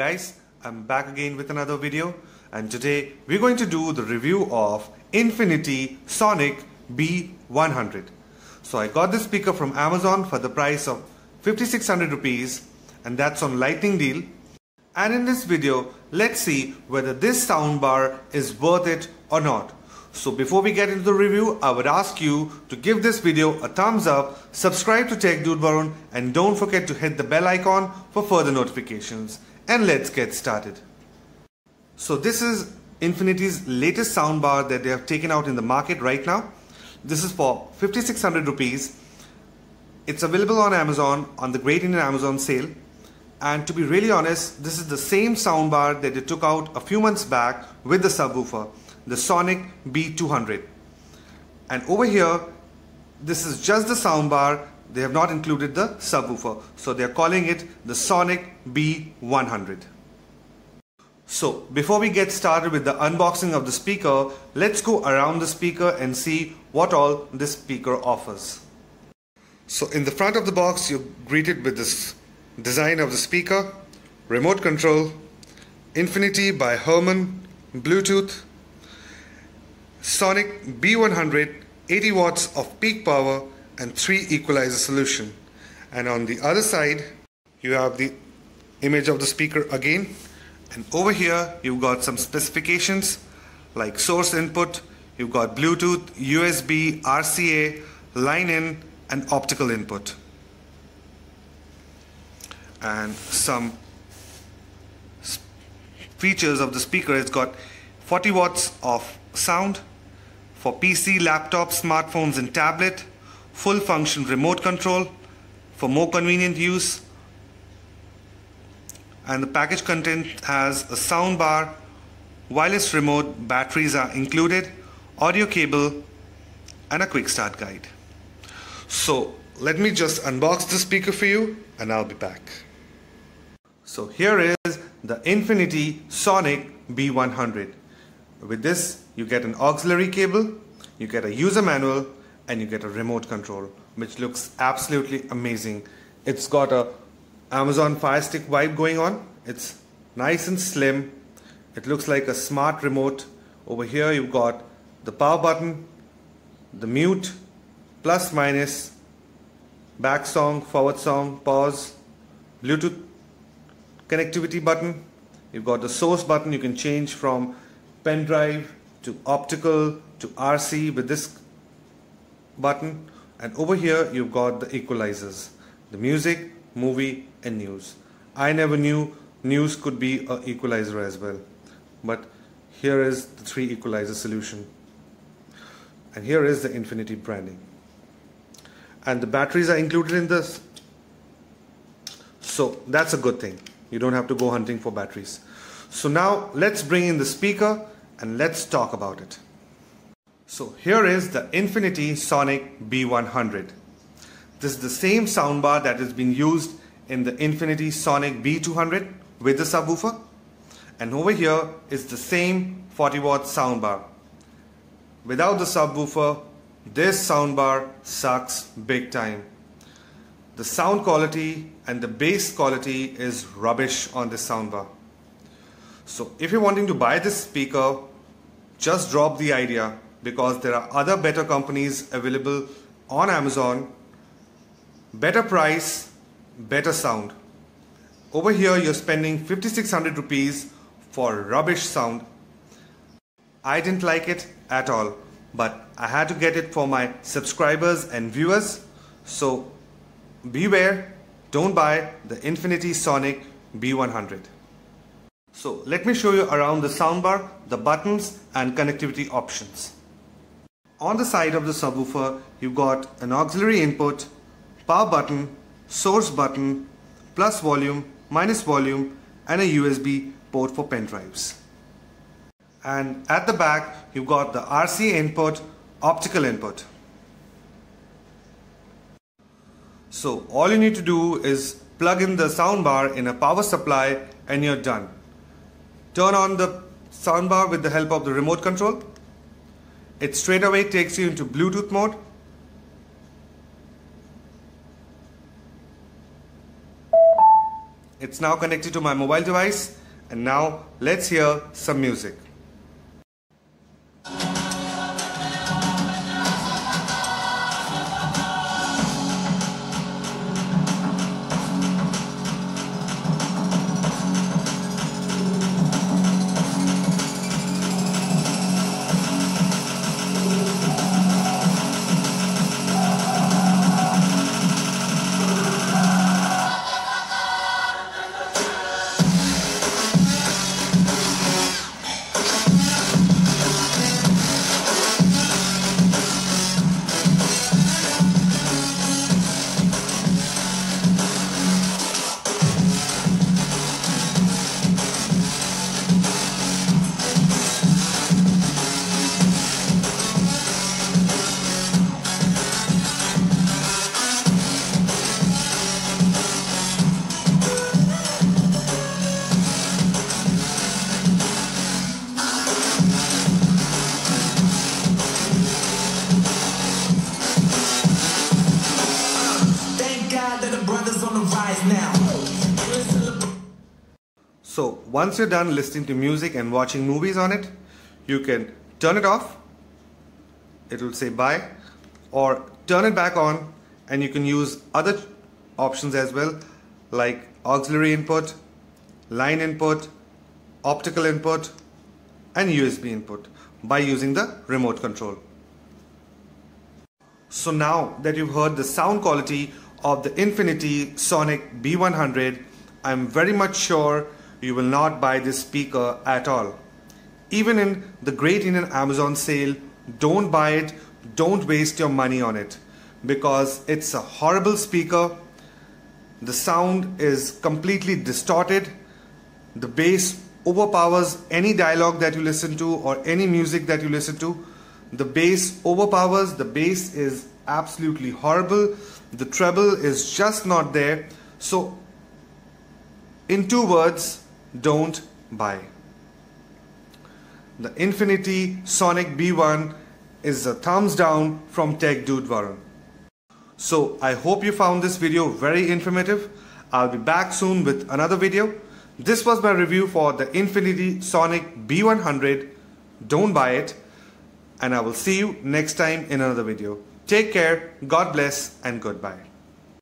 guys, I'm back again with another video and today we're going to do the review of Infinity Sonic B100. So I got this speaker from Amazon for the price of 5600 rupees and that's on lightning deal. And in this video, let's see whether this soundbar is worth it or not. So before we get into the review, I would ask you to give this video a thumbs up, subscribe to Tech Dude Varun and don't forget to hit the bell icon for further notifications. And let's get started. So this is Infinity's latest soundbar that they have taken out in the market right now. This is for 5600 rupees. It's available on Amazon on the Great Indian Amazon sale. And to be really honest, this is the same soundbar that they took out a few months back with the subwoofer the Sonic B200. And over here, this is just the soundbar. They have not included the subwoofer. So they're calling it the Sonic B100. So before we get started with the unboxing of the speaker, let's go around the speaker and see what all this speaker offers. So in the front of the box, you're greeted with this design of the speaker, remote control, Infinity by Harman, Bluetooth, Sonic B100 80 watts of peak power and 3 equalizer solution. And on the other side you have the image of the speaker again. And over here you've got some specifications like source input you've got Bluetooth, USB, RCA, line in and optical input. And some features of the speaker it's got 40 watts of sound for PC, laptop, smartphones and tablet, full function remote control for more convenient use and the package content has a sound bar, wireless remote, batteries are included, audio cable and a quick start guide. So let me just unbox the speaker for you and I'll be back. So here is the Infinity Sonic B100. With this, you get an auxiliary cable, you get a user manual, and you get a remote control, which looks absolutely amazing. It's got a Amazon Fire Stick vibe going on. It's nice and slim. It looks like a smart remote. Over here, you've got the power button, the mute, plus minus, back song, forward song, pause, Bluetooth connectivity button. You've got the source button. You can change from pen drive to optical to RC with this button and over here you've got the equalizers the music movie and news. I never knew news could be an equalizer as well but here is the three equalizer solution. And here is the infinity branding. And the batteries are included in this. So that's a good thing. You don't have to go hunting for batteries. So now let's bring in the speaker and let's talk about it. So here is the Infinity Sonic B100. This is the same soundbar that has been used in the Infinity Sonic B200 with the subwoofer. And over here is the same 40 watt soundbar. Without the subwoofer, this soundbar sucks big time. The sound quality and the bass quality is rubbish on this soundbar. So if you're wanting to buy this speaker, just drop the idea because there are other better companies available on Amazon. Better price, better sound. Over here you're spending 5600 rupees for rubbish sound. I didn't like it at all but I had to get it for my subscribers and viewers so beware don't buy the Infinity Sonic B100. So let me show you around the soundbar, the buttons and connectivity options. On the side of the subwoofer, you've got an auxiliary input, power button, source button, plus volume, minus volume and a USB port for pen drives. And at the back, you've got the RCA input, optical input. So all you need to do is plug in the soundbar in a power supply and you're done turn on the soundbar with the help of the remote control. It straight away takes you into Bluetooth mode. It's now connected to my mobile device and now let's hear some music. So once you're done listening to music and watching movies on it, you can turn it off. It will say bye or turn it back on and you can use other options as well like auxiliary input, line input, optical input and USB input by using the remote control. So now that you've heard the sound quality of the Infinity Sonic B100, I'm very much sure you will not buy this speaker at all. Even in the Great Indian Amazon sale, don't buy it, don't waste your money on it because it's a horrible speaker. The sound is completely distorted. The bass overpowers any dialogue that you listen to or any music that you listen to. The bass overpowers, the bass is absolutely horrible. The treble is just not there. So, in two words, don't buy. The Infinity Sonic B1 is a thumbs down from Tech Dude Varun. So I hope you found this video very informative. I'll be back soon with another video. This was my review for the Infinity Sonic B100. Don't buy it. And I will see you next time in another video. Take care, God bless and goodbye.